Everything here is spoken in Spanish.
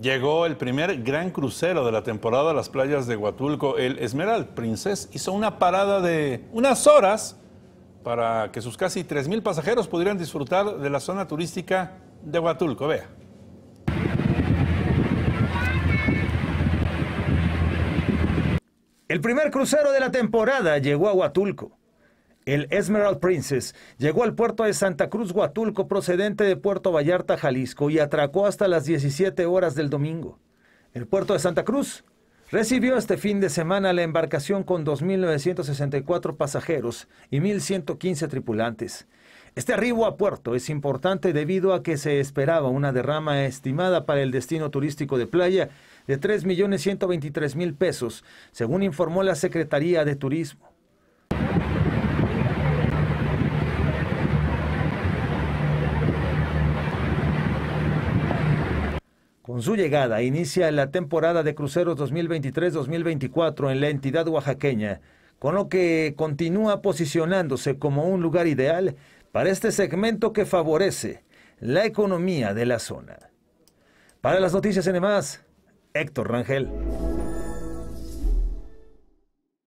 Llegó el primer gran crucero de la temporada a las playas de Huatulco. El Esmerald Princess hizo una parada de unas horas para que sus casi 3.000 pasajeros pudieran disfrutar de la zona turística de Huatulco. Vea. El primer crucero de la temporada llegó a Huatulco. El Esmerald Princess llegó al puerto de Santa Cruz Huatulco procedente de Puerto Vallarta, Jalisco, y atracó hasta las 17 horas del domingo. El puerto de Santa Cruz recibió este fin de semana la embarcación con 2.964 pasajeros y 1.115 tripulantes. Este arribo a puerto es importante debido a que se esperaba una derrama estimada para el destino turístico de playa de 3.123.000 pesos, según informó la Secretaría de Turismo. Con su llegada inicia la temporada de cruceros 2023-2024 en la entidad oaxaqueña, con lo que continúa posicionándose como un lugar ideal para este segmento que favorece la economía de la zona. Para las noticias en más, Héctor Rangel.